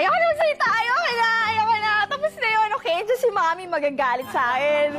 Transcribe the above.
Ayoko na magsalita. Ayoko na. Ayoko na. Tapos na yun, okay? Diyan si mami magagalit sa akin.